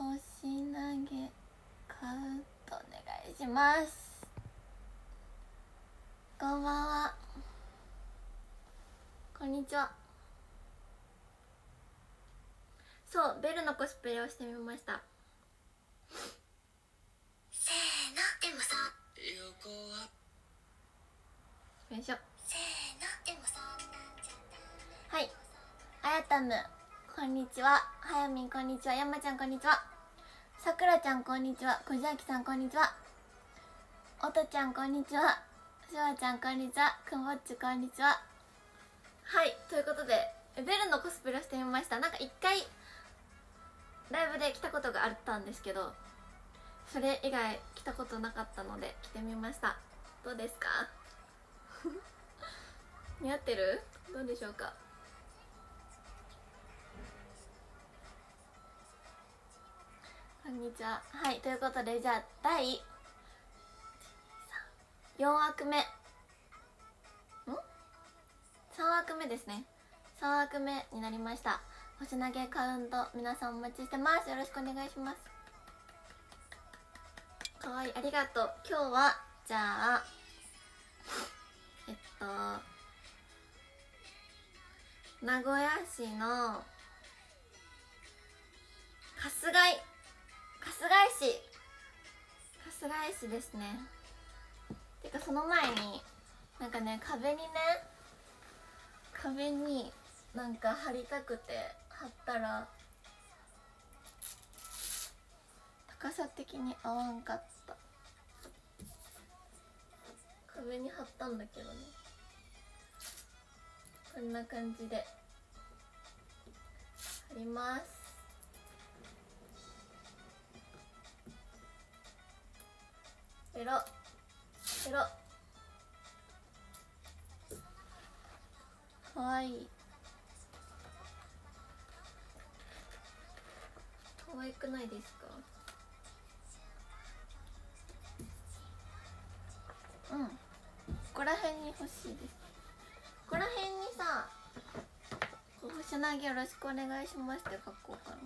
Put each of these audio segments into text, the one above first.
星投げカウントお願いします。こんばんは。こんにちは。そうベルのコスプレをしてみました。せーの。でもさよいしょ。せーの。でもさはい。あやたむこんにちは。はやみんこんにちは。やまちゃんこんにちは。さくらちゃんこんにちは。こじあきさんこんにちは。おとちゃんこんにちは。しわちゃんこんにちは。くんぼっちこんにちは。はい。ということでベルのコスプレをしてみました。なんか一回ライブで来たことがあったんですけどそれ以外来たことなかったので来てみました。どうですか？似合ってる？どうでしょうか？こんにちは。はいということでじゃあ第4枠目。ん ?3 枠目ですね。3枠目になりました。星投げカウント皆さんお待ちしてます。よろしくお願いします。かわいい。ありがとう。今日はじゃあえっと名古屋市の春日井春日井市。春日井市ですね。てかその前になんかね壁にね壁になんか貼りたくて貼ったら高さ的に合わんかった。壁に貼ったんだけどね。こんな感じで貼ります。ペロペロかわい。い可愛くないですか？うん。ここら辺に欲しいです。ここら辺にさこう星投げよろしくお願いしますって書こうかな。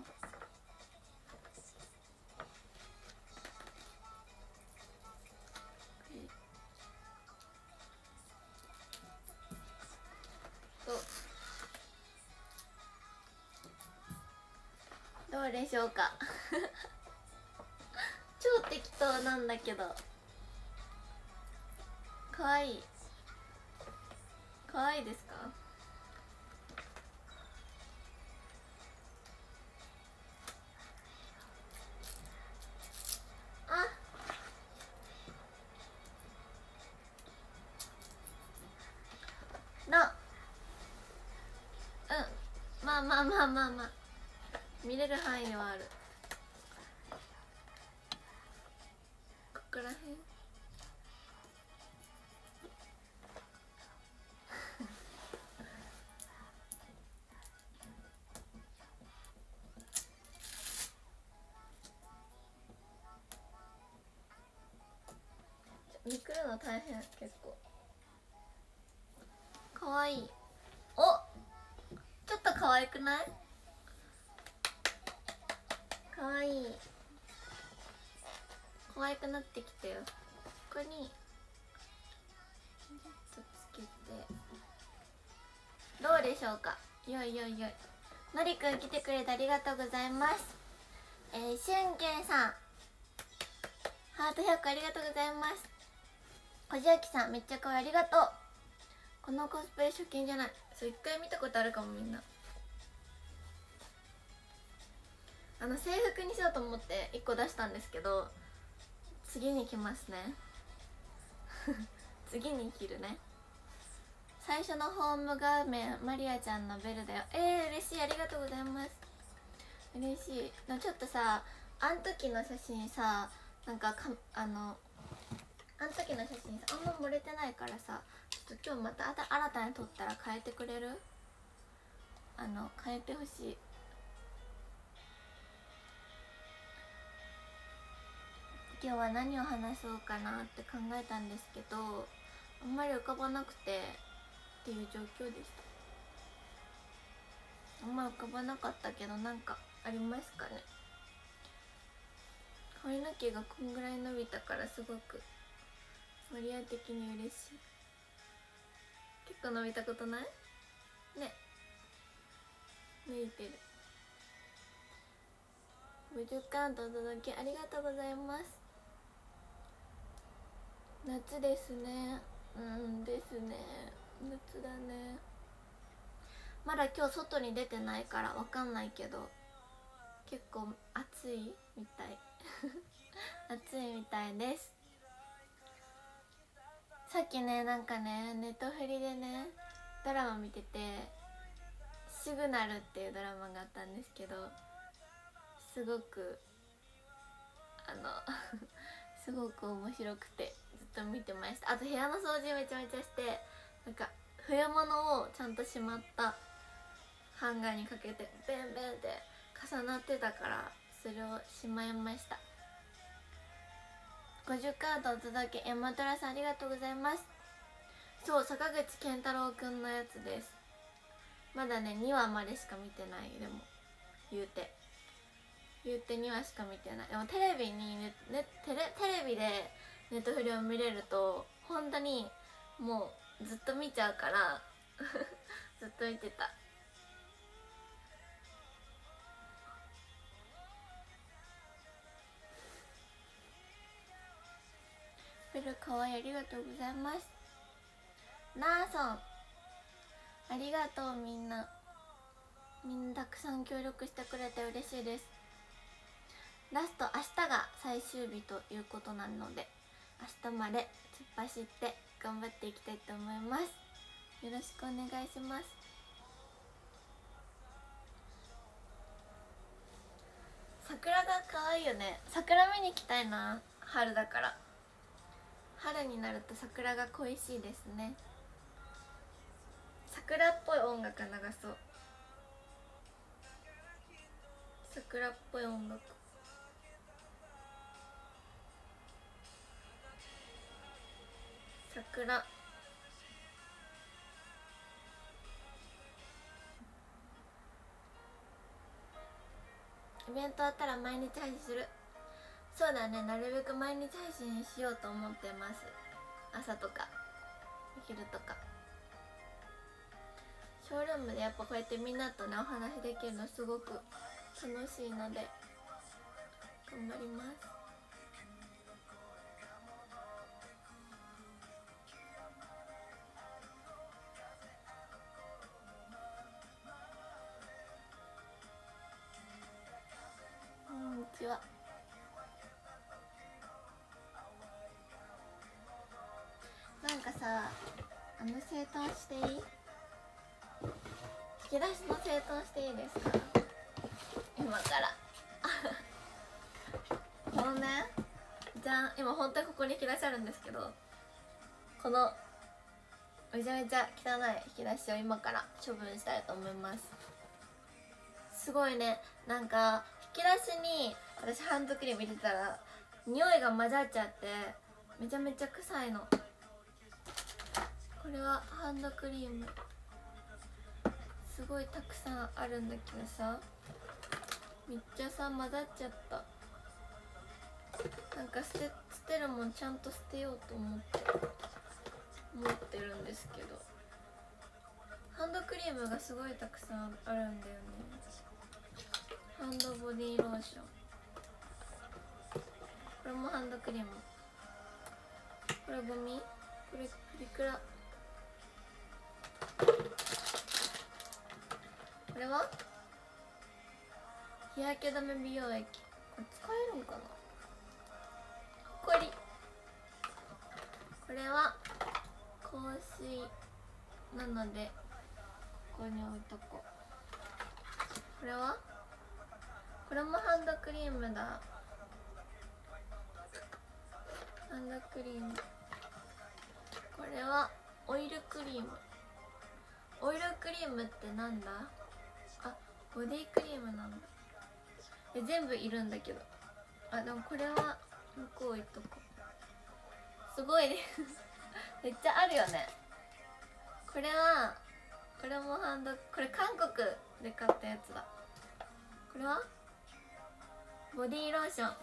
当なんだけど。かわい。いかわいいですか？あ。なうん。まあまあまあまあまあ。見れる範囲ではある。結構。かわい。いおちょっと可愛くない？かわい。い可愛くなってきたよ。ここにちょっとつけて。どうでしょうか？よいよいよい。のりくん来てくれてありがとうございます。えー、しゅんけいさん。ハート100個ありがとうございますこじあきさんめっちゃ可愛いありがとう。このコスプレ初見じゃない。そう一回見たことあるかもみんな。あの制服にしようと思って1個出したんですけど次に来ますね。次に着るね。最初のホーム画面マリアちゃんのベルだよ。えー、嬉しいありがとうございます。嬉しい。ちょっとさあん時の写真さなんかかあのあん時の写真さあんま漏れてないからさちょっと今日また新たに撮ったら変えてくれる？あの変えてほしい。今日は何を話そうかなって考えたんですけどあんまり浮かばなくてっていう状況でした。あんま浮かばなかったけどなんかありますかね？髪の毛がこんぐらい伸びたからすごくマリア的に嬉しい。結構伸びたことない？ね。抜いてる。50カウントお届けありがとうございます。夏ですね。うんですね。夏だね。まだ今日外に出てないからわかんないけど結構暑いみたい。暑いみたいです。さっきねなんかねネットフリでねドラマ見てて「シグナル」っていうドラマがあったんですけどすごくあの すごく面白くてずっと見てました。あと部屋の掃除めちゃめちゃしてなんか冬物をちゃんとしまったハンガーにかけてベンベンって重なってたからそれをしまいました。50カードお届け山虎さんありがとうございます。そう坂口健太郎くんのやつです。まだね2話までしか見てない。でも言うて。言うて2話しか見てない。でもテレビにねねテレテレビでネットフリを見れると本当にもうずっと見ちゃうから ずっと見てた。ルかわいありがとうございます。ナーソンありがとうみんな。みんなたくさん協力してくれて嬉しいです。ラスト明日が最終日ということなので明日まで突っ走って頑張っていきたいと思います。よろしくお願いします。桜が可愛いよね。桜見に行きたいな春だから。春になると桜が恋しいですね。桜っぽい音楽流そう。桜っぽい音楽。桜。イベントあったら毎日配信する。そうだね。なるべく毎日配信しようと思ってます。朝とかお昼とか。ショールームでやっぱこうやってみんなとねお話できるのすごく楽しいので頑張ります。整頓していい引き出しの整頓していいですか今から。このねじゃん今本当にここに引き出しあるんですけどこのめちゃめちゃ汚い引き出しを今から処分したいと思います。すごいね。なんか引き出しに私ハンドクリーム入れたら匂いが混ざっちゃってめちゃめちゃ臭いの。これはハンドクリーム。すごいたくさんあるんだけどさ。めっちゃさ混ざっちゃった。なんか捨て捨てるもんちゃんと捨てようと思って思ってるんですけど。ハンドクリームがすごいたくさんあるんだよね。ハンドボディーローション。これもハンドクリーム。これゴミ？これプリクラこれは？日焼け止め美容液。これ使えるんかな？ほこり。これは香水なのでここに置いとこう。これは？これもハンドクリームだ。ハンドクリーム。これはオイルクリーム。オイルクリームってなんだ？あボディクリームなんだ。え全部いるんだけど。あでもこれは向こう置いとこう。すごいね。めっちゃあるよね。これはこれもハンドこれ韓国で買ったやつだ。これは？ボディーローショ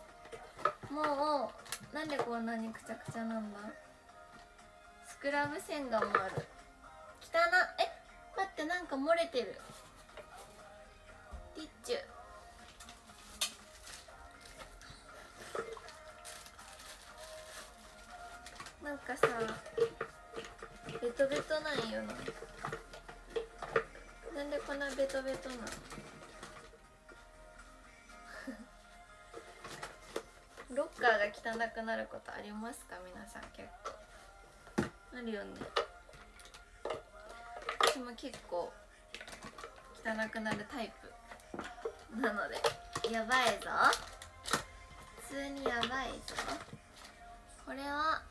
ン。もうなんでこんなにくちゃくちゃなんだ？スクラブ洗顔もある。汚なえ？待ってなんか漏れてる。ティッチュなんかさベトベトなんよななんでこんなベトベトなの？ロッカーが汚くなることありますか？皆さん結構。あるよね。も結構汚くなるタイプなので。やばいぞ。普通にやばいぞ。これは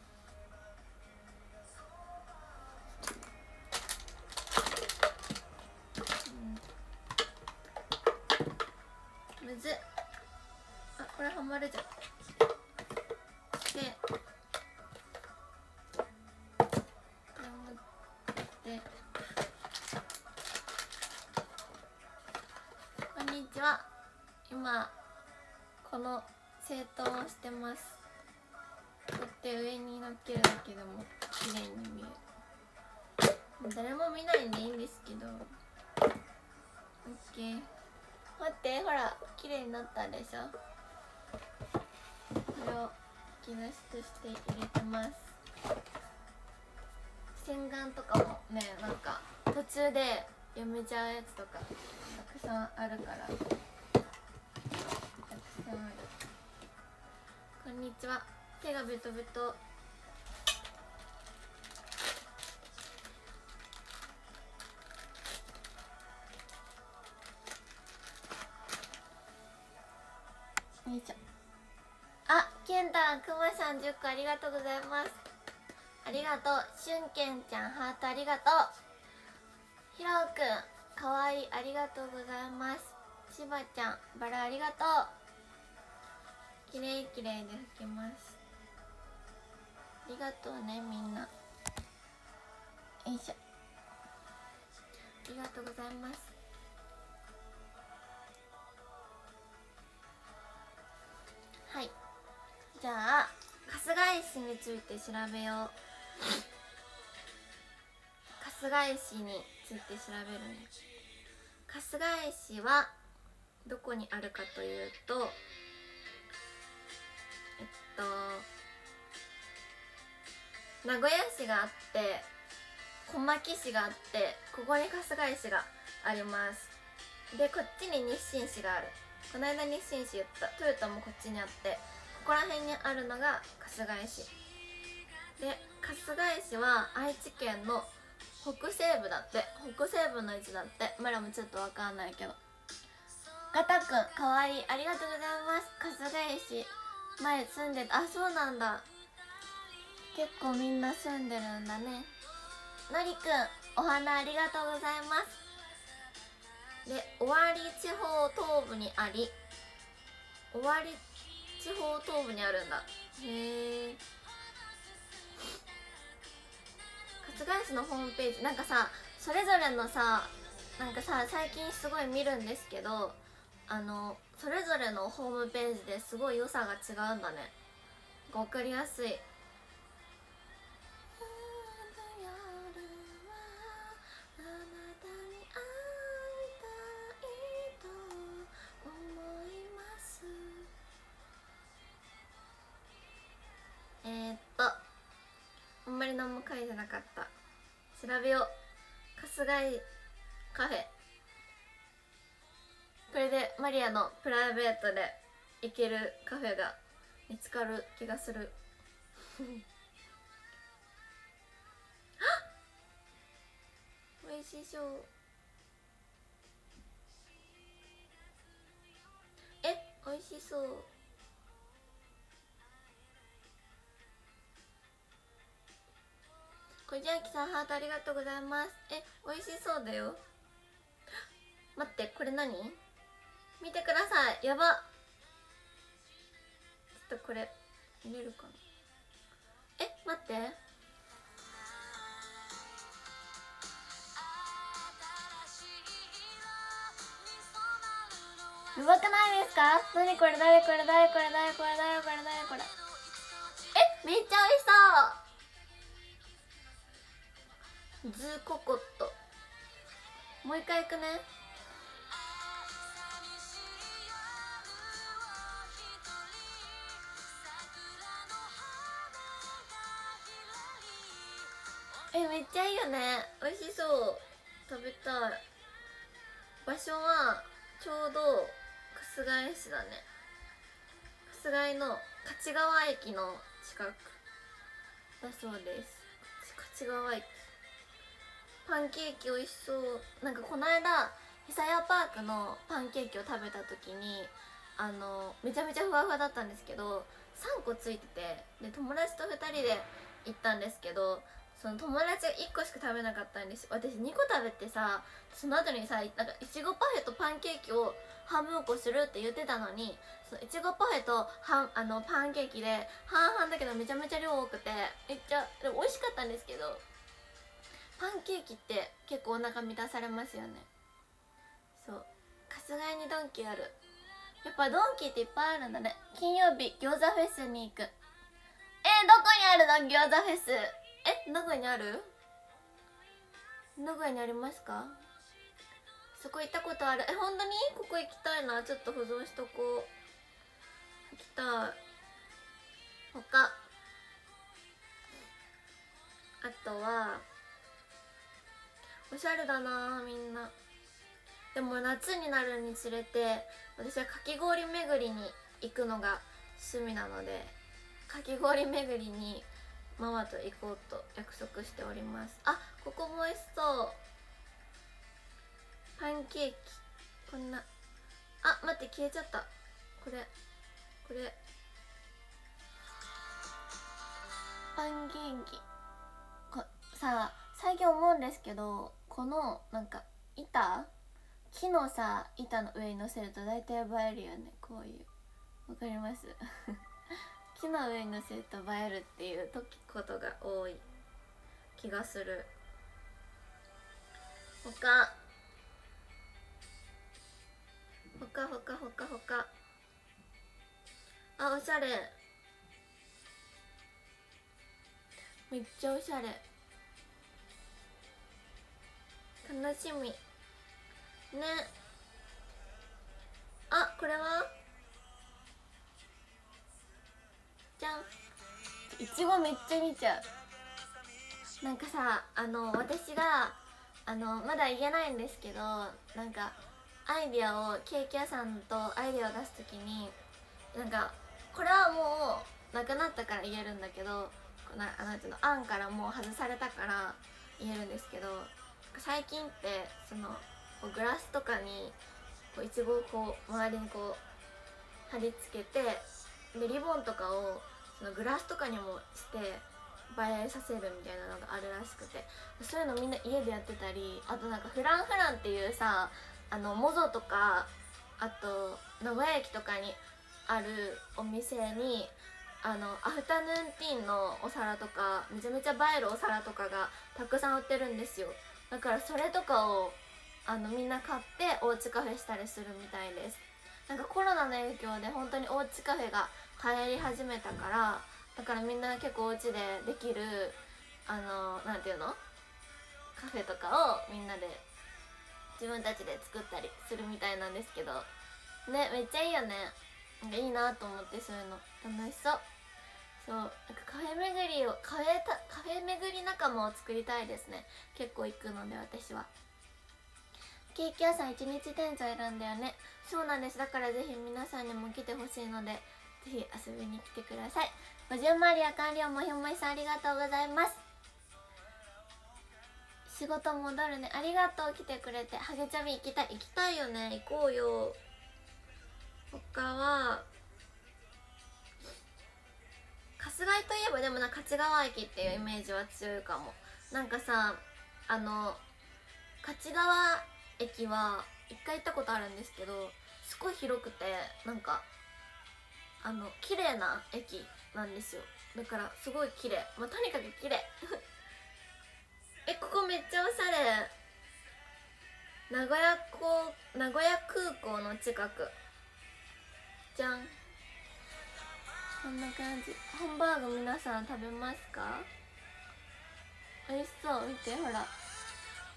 むずあこれはまるじゃん。でこれ持ってこんにちは今この整頓をしてます。こうやって上に乗っけるだけでも綺麗に見える。誰も見ないんでいいんですけど。オッケー。待ってほら綺麗になったでしょ。これを引き出しとして入れてます。洗顔とかもねなんか途中でやめちゃうやつとかさんあるから。たくさんある。こんにちは。手がベトベト。よいしょ。あ、けんたん、くまさん10個ありがとうございます。ありがとう。しゅんけんちゃんハートありがとう。ひろうくんかわいいありがとうございます。しばちゃんバラありがとう。きれいきれいで拭きます。ありがとうねみんな。よいしょ。ありがとうございます。はい。じゃあ春日井市について調べよう。春日井市について調べるね。春日井市はどこにあるかというとえっと名古屋市があって小牧市があってここに春日井市があります。でこっちに日清市がある。この間日清市言ったトヨタもこっちにあってここら辺にあるのが春日井市。で春日井市は愛知県の北西部だって。北西部の位置だって。マラもちょっとわかんないけど。ガタくんかわい。いありがとうございます。春日井市。前住んでた。あそうなんだ。結構みんな住んでるんだね。のりくんお花ありがとうございます。で尾張地方東部にあり。尾張地方東部にあるんだ。へえ春日井市のホームページなんかさそれぞれのさなんかさ最近すごい見るんですけどあのそれぞれのホームページですごい良さが違うんだね。分かりやすい。春日井カフェ。これでマリアのプライベートで行けるカフェが見つかる気がする。美味しそう。え美味しそうこじあきさんハートありがとうございます。え美味しそうだよ。待ってこれ何？見てください。やば。ちょっとこれ見れるかな。え待って。やばくないですか？何これ？誰これ？誰これ？誰これ？誰これ？誰これ？えめっちゃ美味しそう。ズココット。もう一回いくね。えめっちゃいいよね。美味しそう。食べたい。場所はちょうど春日井市だね。春日井の勝川駅の近くだそうです。勝川駅パンケーキ美味しそう。なんかこの間久屋パークのパンケーキを食べた時にあのめちゃめちゃふわふわだったんですけど3個ついててで友達と2人で行ったんですけどその友達が1個しか食べなかったんです。私2個食べてさその後にさなんかいちごパフェとパンケーキを半分こするって言ってたのにそのいちごパフェとはあのパンケーキで半々だけどめちゃめちゃ量多くてめっちゃでも美味しかったんですけどパンケーキって結構お腹満たされますよね。そう。春日井にドンキある。やっぱドンキっていっぱいあるんだね。金曜日餃子フェスに行く。えー、どこにあるの？餃子フェス。え名古屋にある？名古屋にありますか？そこ行ったことある。え本当に？ここ行きたいな。ちょっと保存しとこう。行きたい。他。あとはおしゃれだなみんな。でも夏になるにつれて私はかき氷巡りに行くのが趣味なのでかき氷巡りにママと行こうと約束しております。あここも美味しそう。パンケーキ。こんな。あ待って消えちゃった。これ。これ。パンケーキこさあ最近思うんですけどこのなんか板木のさ板の上に乗せると大体映えるよね。こういう。わかります？木の上に乗せると映えるっていう時ことが多い気がする。他。他他他他。あおしゃれ。めっちゃおしゃれ。楽しみ。ね。あこれは？じゃん。いちごめっちゃ見ちゃう。なんかさあの私があのまだ言えないんですけどなんかアイディアをケーキ屋さんとアイディアを出す時になんかこれはもうなくなったから言えるんだけどこのあなんていうの案からもう外されたから言えるんですけど最近ってそのグラスとかにこういちごをこう周りにこう貼り付けてでリボンとかをそのグラスとかにもして映えさせるみたいなのがあるらしくてそういうのみんな家でやってたりあとなんかフランフランっていうさあのモゾとかあと名古屋駅とかにあるお店にあのアフタヌーンティーンのお皿とかめちゃめちゃ映えるお皿とかがたくさん売ってるんですよ。だからそれとかをあのみんな買っておうちカフェしたりするみたいです。なんかコロナの影響で本当におうちカフェが流行り始めたからだからみんな結構お家でできるあのなんていうの？カフェとかをみんなで自分たちで作ったりするみたいなんですけど。ねめっちゃいいよね。いいなと思ってそういうの。楽しそう。そうなんかカフェ巡りをカフェたカフェ巡り仲間を作りたいですね。結構行くので私は。ケーキ屋さん一日店長いるんだよね。そうなんです。だからぜひ皆さんにも来てほしいのでぜひ遊びに来てください。50マリア完了もひもいさんありがとうございます。仕事戻るね。ありがとう。来てくれて。ハゲチャビ行きたい。行きたいよね。行こうよ。他は春日井といえばでもな勝川駅っていうイメージは強いかも。なんかさあの勝川駅は一回行ったことあるんですけどすごい広くてなんかあの綺麗な駅なんですよ。だからすごい綺麗。まあとにかく綺麗。えここめっちゃおしゃれ。名古屋港名古屋空港の近く。じゃん。こんな感じ。ハンバーグ皆さん食べますか？美味しそう。見てほら。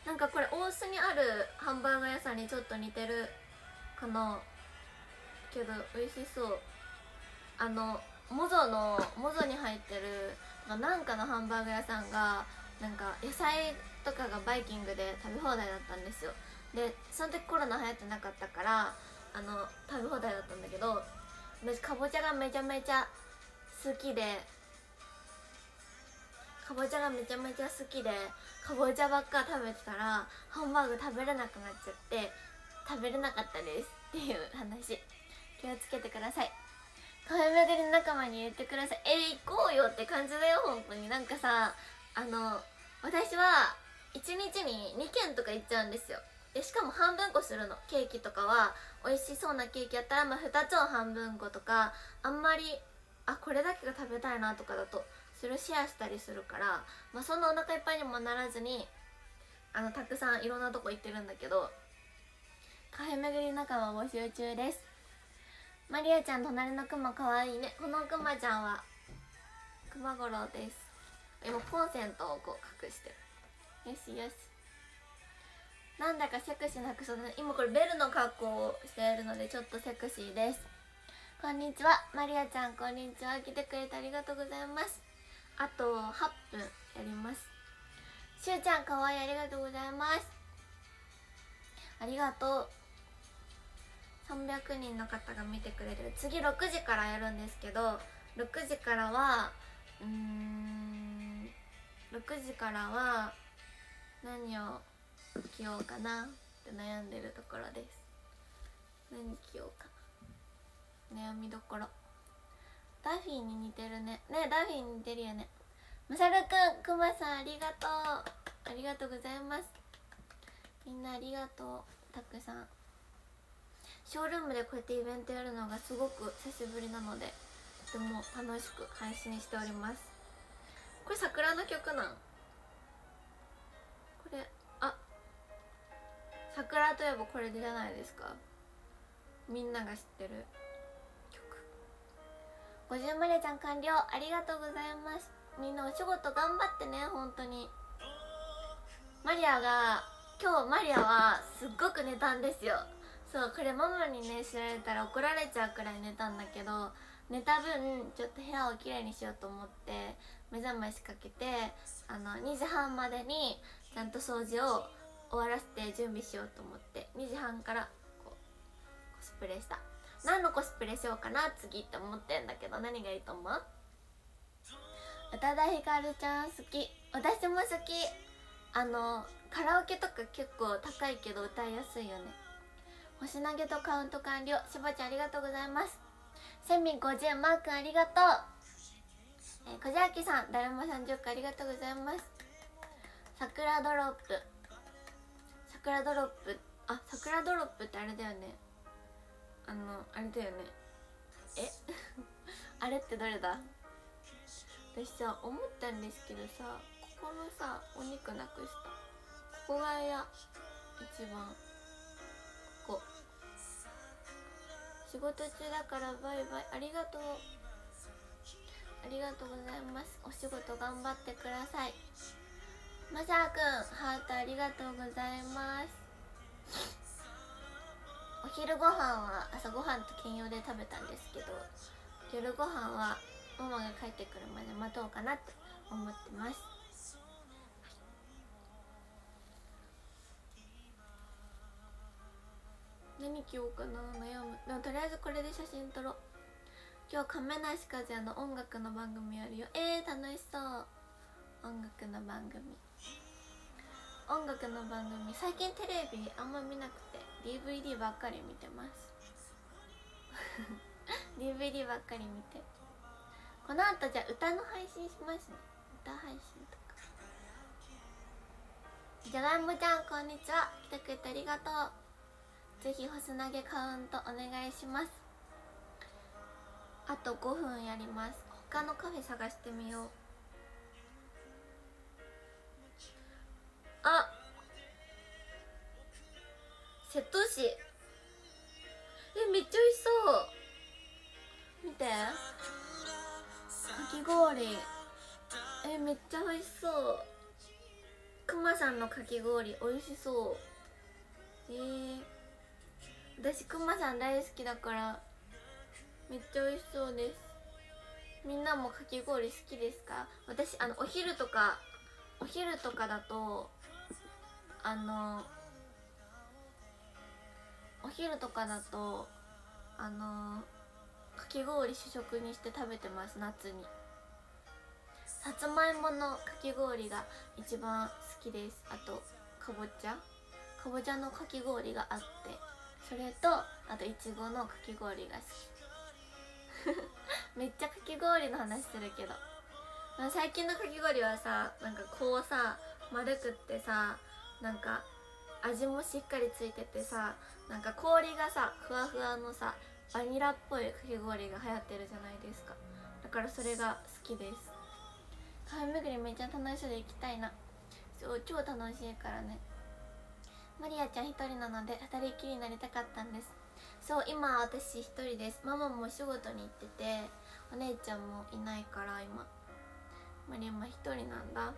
なんかこれ大須にあるハンバーガー屋さんにちょっと似てるかな。けど美味しそう。あのモゾのモゾに入ってるなんかのハンバーグ屋さんがなんか野菜とかがバイキングで食べ放題だったんですよ。でその時コロナ流行ってなかったからあの食べ放題だったんだけど私かぼちゃがめちゃめちゃ好きでかぼちゃがめちゃめちゃ好きでかぼちゃばっか食べてたらハンバーグ食べれなくなっちゃって食べれなかったですっていう話。気をつけてください。カフェ巡り仲間に言ってください。えー、行こうよって感じだよ本当に。なんかさあの私は1日に2軒とか行っちゃうんですよ。でしかも半分こするの。ケーキとかは美味しそうなケーキやったら、まあ、2つを半分ことかあんまりあこれだけが食べたいなとかだとそれをシェアしたりするから、まあ、そんなお腹いっぱいにもならずにあのたくさんいろんなとこ行ってるんだけどカフェ巡り仲間募集中です。マリアちゃん隣のクマかわいいね。このクマちゃんはクマゴロウです。今コンセントをこう隠してる。よしよし。なんだかセクシーな服装で、ね、今これベルの格好をしているのでちょっとセクシーです。こんにちは。マリアちゃん。こんにちは。来てくれてありがとうございます。あと8分やります。しゅうちゃんかわい。いありがとうございます。ありがとう。300人の方が見てくれる。次6時からやるんですけど6時からはうーん6時からは何を着ようかなって悩んでるところです。何着ようかな。悩みどころ。ダフィーに似てるね。ねダフィーに似てるよね。まさるくんくまさんありがとう。ありがとうございます。みんなありがとうたくさん。ショールームでこうやってイベントやるのがすごく久しぶりなのでとても楽しく配信しております。これ桜の曲なん？これ桜といえばこれじゃないですか。みんなが知ってる。曲。50マリちゃん完了。ありがとうございます。みんなお仕事頑張ってね。本当に。マリアが今日マリアはすっごく寝たんですよ。そうこれママにね知られたら怒られちゃうくらい寝たんだけど寝た分ちょっと部屋をきれいにしようと思って目覚ましかけてあの2時半までにちゃんと掃除を終わらせて準備しようと思って2時半からこうコスプレした。何のコスプレしようかな次って思ってんだけど何がいいと思う？宇多田ヒカルちゃん好き。私も好き。あのカラオケとか結構高いけど歌いやすいよね。星投げとカウント完了。しばちゃんありがとうございます。セミ50マークありがとう。えー、こじあきさんだるまさん10個ありがとうございます。桜ドロップ。桜ドロップあ桜ドロップってあれだよね。あのあれだよね。え？あれってどれだ？私さ思ったんですけどさここのさお肉なくした。ここがや一番。ここ。仕事中だからバイバイ。ありがとう。ありがとうございます。お仕事頑張ってください。まさくんハートありがとうございますお昼ご飯は朝ごはんと兼用で食べたんですけど夜ご飯はママが帰ってくるまで待とうかなって思ってます。何着ようかな？悩むでもとりあえずこれで写真撮ろう。今日亀梨和也の音楽の番組やるよえー、楽しそう。音楽の番組。音楽の番組最近テレビあんま見なくて DVD ばっかり見てます。DVD ばっかり見て。この後じゃあ歌の配信しますね。歌配信とか。じゃがいもちゃんこんにちは。来てくれてありがとう。ぜひ細投げカウントお願いします。あと5分やります。他のカフェ探してみよう。あ。瀬戸市えめっちゃ美味しそう。見て。かき氷。えめっちゃ美味しそう。くまさんのかき氷美味しそう。えー、私くまさん大好きだからめっちゃ美味しそうです。みんなもかき氷好きですか？私あのお昼とかお昼とかだとあのお昼とかだとあのかき氷主食にして食べてます夏に。さつまいものかき氷が一番好きです。あとかぼちゃ。かぼちゃのかき氷があって。それとあといちごのかき氷が好き。めっちゃかき氷の話するけど。最近のかき氷はさなんかこうさ丸くってさなんか味もしっかりついててさなんか氷がさふわふわのさバニラっぽいかき氷が流行ってるじゃないですか。だからそれが好きです。カフェ巡りめっちゃ楽しそうで行きたいな。そう超楽しいからね。マリアちゃん一人なので二人きりになりたかったんです。そう今私一人です。ママもお仕事に行っててお姉ちゃんもいないから今。マリアも一人なんだ。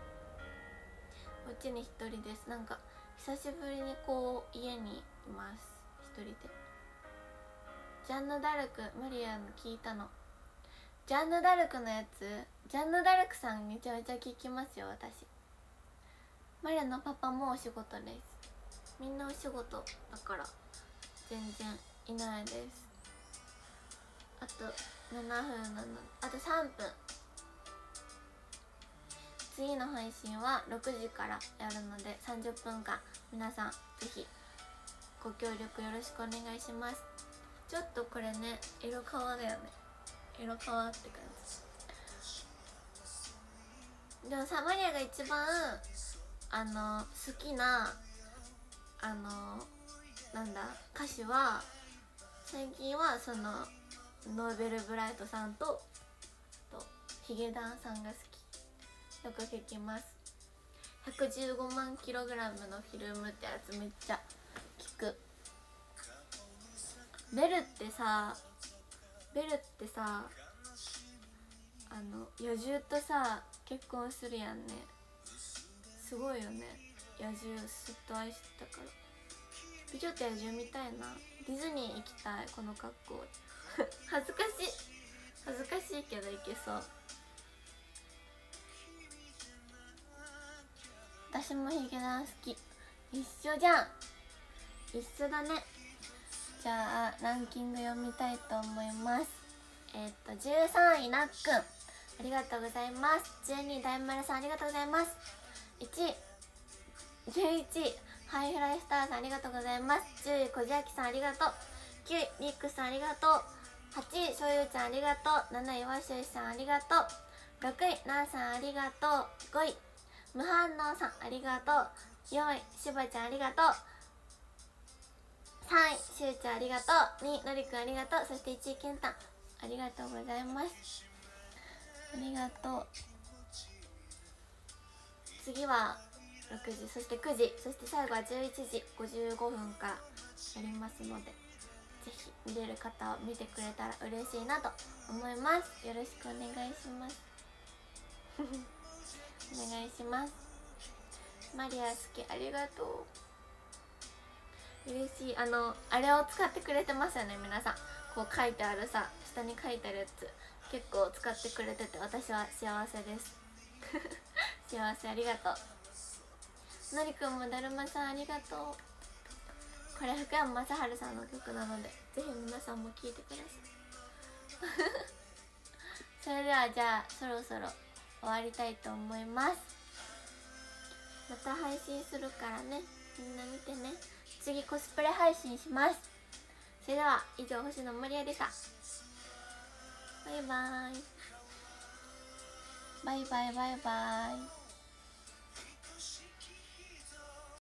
お家に一人です。なんか久しぶりにこう家にいます。一人で。ジャンヌ・ダルクマリアの聞いたの。ジャンヌ・ダルクのやつジャンヌ・ダルクさんめちゃめちゃ聞きますよ私。マリアのパパもお仕事です。みんなお仕事だから全然いないです。あと7分なの。あと3分。次の配信は6時からやるので30分間皆さんぜひご協力よろしくお願いします。ちょっとこれね色変わだよね。色変わって感じ。でもさマリアが一番あの好きなあのなんだ歌手は最近はそのノーベルブライトさんととヒゲダンさんが好き。よく聞きます。115万キログラムのフィルムってやつめっちゃ聞く。ベルってさベルってさあの野獣とさ結婚するやんね。すごいよね。野獣ずっと愛してたから。美女と野獣みたいな。ディズニー行きたいこの格好。恥ずかしい。恥ずかしいけどいけそう。私もヒゲダン好き。一緒じゃん。一緒だね。じゃあランキング読みたいと思います。えっ、と13位なっくん。ありがとうございます。12位大丸さんありがとうございます。1位11位ハイフライスターさんありがとうございます。10位こじあきさんありがとう。9位リックさんありがとう。8位しょうゆちゃんありがとう。7位わしゅいさんありがとう。6位なーさんありがとう。5位無反応さんありがとう。4位しばちゃんありがとう。3位しゅうちゃんありがとう。2位のりくんありがとう。そして1位けんたんありがとうございます。ありがとう。次は6時。そして9時。そして最後は11時55分からやりますのでぜひ見れる方は見てくれたら嬉しいなと思います。よろしくお願いします。お願いします。マリア好きありがとう。嬉しい。あのあれを使ってくれてますよね皆さん。こう書いてあるさ下に書いてあるやつ。結構使ってくれてて私は幸せです。幸せありがとう。のりくんもだるまさんありがとう。これ福山雅治さんの曲なのでぜひ皆さんも聴いてください。それではじゃあそろそろ終わりたいと思います。また配信するからね。みんな見てね。次コスプレ配信します。それでは以上星野まりやでした。バイバイ。バイバイバイバイ。